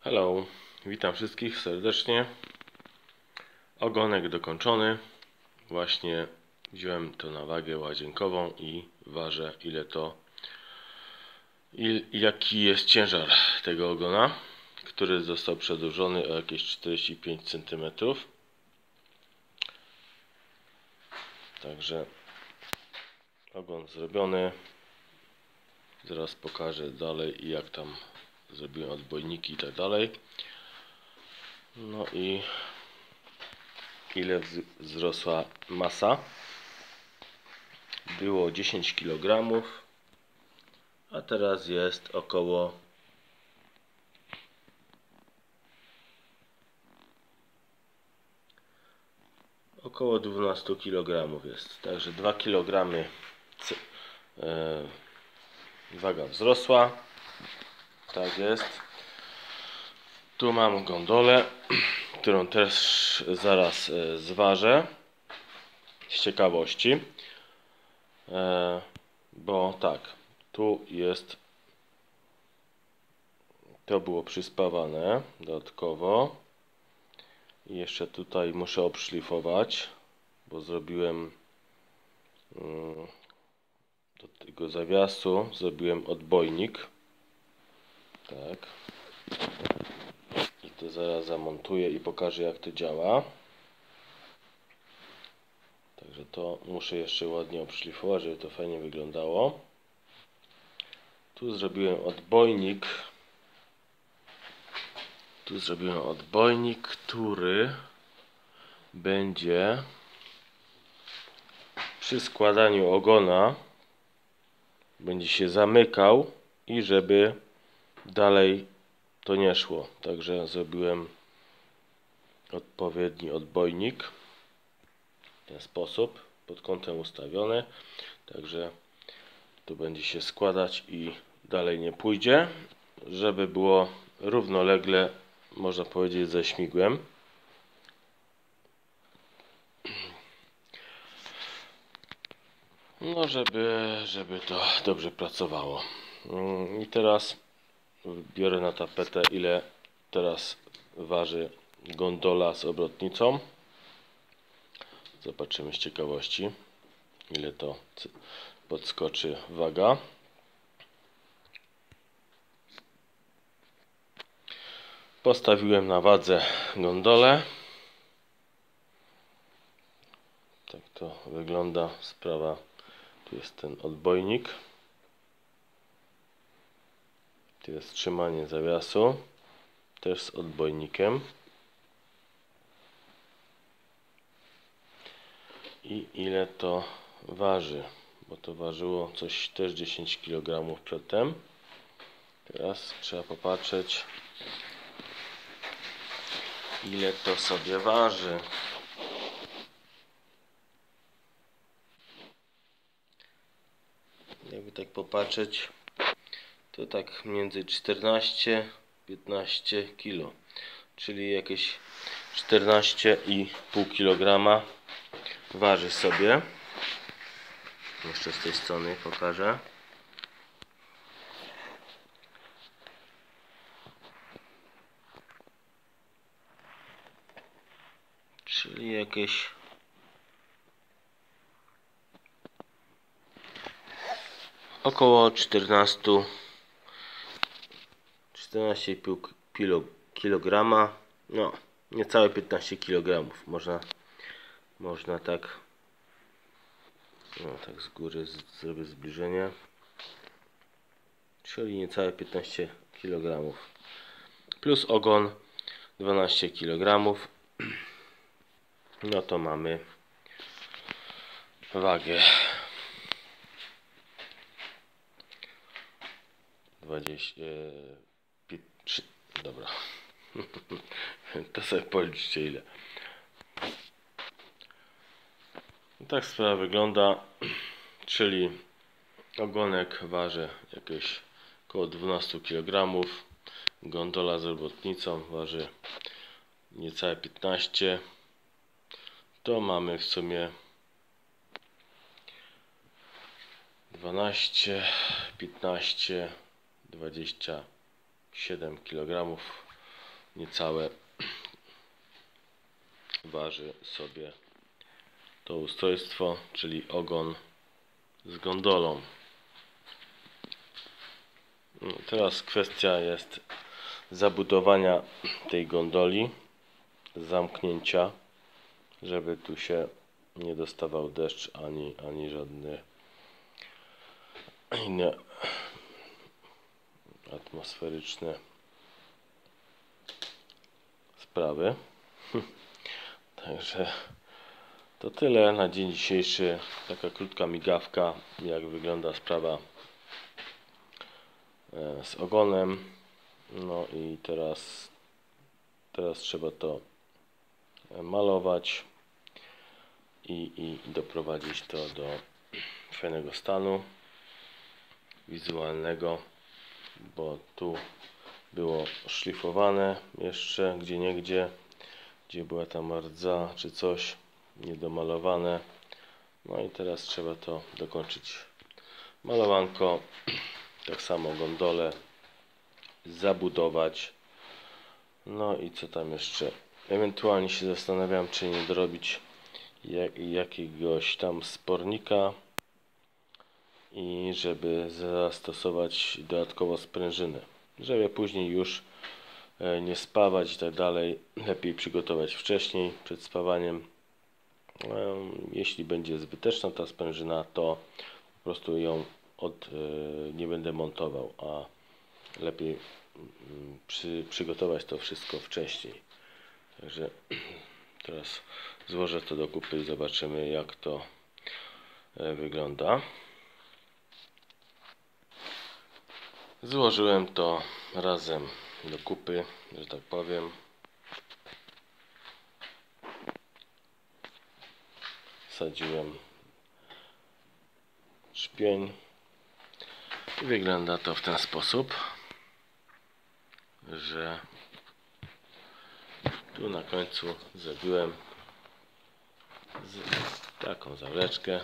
Hello, witam wszystkich serdecznie. Ogonek dokończony. Właśnie wziąłem to na wagę łazienkową i ważę ile to il, jaki jest ciężar tego ogona, który został przedłużony o jakieś 45 cm. Także ogon zrobiony. Zaraz pokażę dalej jak tam zrobiłem odbojniki i tak dalej. No i ile wzrosła masa? Było 10 kg, a teraz jest około około 12 kg jest. Także 2 kg e, waga wzrosła. Tak jest. Tu mam gondolę, którą też zaraz e, zważę z ciekawości. E, bo tak, tu jest to było przyspawane dodatkowo. I jeszcze tutaj muszę obszlifować, bo zrobiłem mm, do tego zawiasu zrobiłem odbojnik. Tak. I to zaraz zamontuję i pokażę jak to działa. Także to muszę jeszcze ładnie obszlifować, żeby to fajnie wyglądało. Tu zrobiłem odbojnik. Tu zrobiłem odbojnik, który będzie przy składaniu ogona będzie się zamykał i żeby dalej to nie szło. Także zrobiłem odpowiedni odbojnik w ten sposób pod kątem ustawiony. Także tu będzie się składać i dalej nie pójdzie, żeby było równolegle, można powiedzieć, ze śmigłem. No, żeby, żeby to dobrze pracowało. Mm, I teraz biorę na tapetę ile teraz waży gondola z obrotnicą. Zobaczymy z ciekawości ile to podskoczy waga. Postawiłem na wadze gondolę. Tak to wygląda sprawa. Tu jest ten odbojnik. Tu jest trzymanie zawiasu. Też z odbojnikiem. I ile to waży? Bo to ważyło coś też 10 kg przedtem. Teraz trzeba popatrzeć ile to sobie waży. Jakby tak popatrzeć, to tak między 14-15 kg, czyli jakieś 14,5 kg waży sobie. Jeszcze z tej strony pokażę. Czyli jakieś około 14 14,5 kg no niecałe 15 kg można można tak no tak z góry zrobię zbliżenie. Czyli niecałe 15 kg plus ogon 12 kg no to mamy wagę. 20 e, 3, dobra. To sobie policzcie ile. Tak sprawa wygląda czyli ogonek waży jakieś około 12 kg gondola z robotnicą waży niecałe 15 to mamy w sumie 12 15 27 kg niecałe waży sobie to ustrojstwo, czyli ogon z gondolą. No, Teraz kwestia jest zabudowania tej gondoli, zamknięcia, żeby tu się nie dostawał deszcz ani, ani żadne inne atmosferyczne sprawy. Także to tyle na dzień dzisiejszy. Taka krótka migawka, jak wygląda sprawa e, z ogonem. No i teraz, teraz trzeba to e, malować i, i doprowadzić to do fajnego stanu wizualnego, bo tu było szlifowane jeszcze gdzie niegdzie, gdzie była ta rdza czy coś niedomalowane. No i teraz trzeba to dokończyć. Malowanko, tak samo gondolę zabudować. No i co tam jeszcze? Ewentualnie się zastanawiam, czy nie dorobić jak, jakiegoś tam spornika i żeby zastosować dodatkowo sprężynę, żeby później już e, nie spawać i tak dalej. Lepiej przygotować wcześniej, przed spawaniem. E, Jeśli będzie zbyteczna ta sprężyna, to po prostu ją od, e, nie będę montował, a lepiej mm, przy, przygotować to wszystko wcześniej. Także teraz złożę to do kupy i zobaczymy jak to wygląda. Złożyłem to razem do kupy, że tak powiem. Wsadziłem szpień wygląda to w ten sposób, że tu na końcu zrobiłem taką zawleczkę